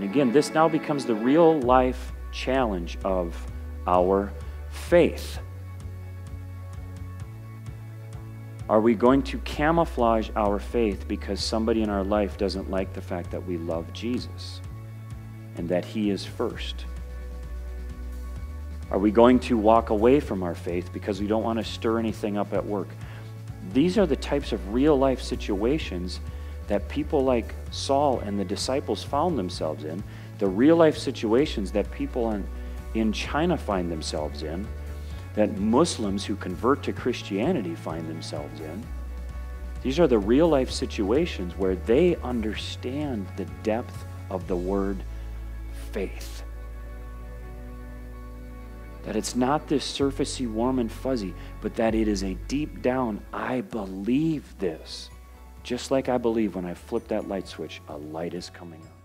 And again, this now becomes the real life challenge of our faith. Are we going to camouflage our faith because somebody in our life doesn't like the fact that we love Jesus and that He is first? Are we going to walk away from our faith because we don't want to stir anything up at work? These are the types of real life situations that people like Saul and the disciples found themselves in, the real life situations that people in, in China find themselves in, that Muslims who convert to Christianity find themselves in. These are the real life situations where they understand the depth of the word faith. That it's not this surfacey, warm, and fuzzy, but that it is a deep down, I believe this. Just like I believe when I flip that light switch, a light is coming on.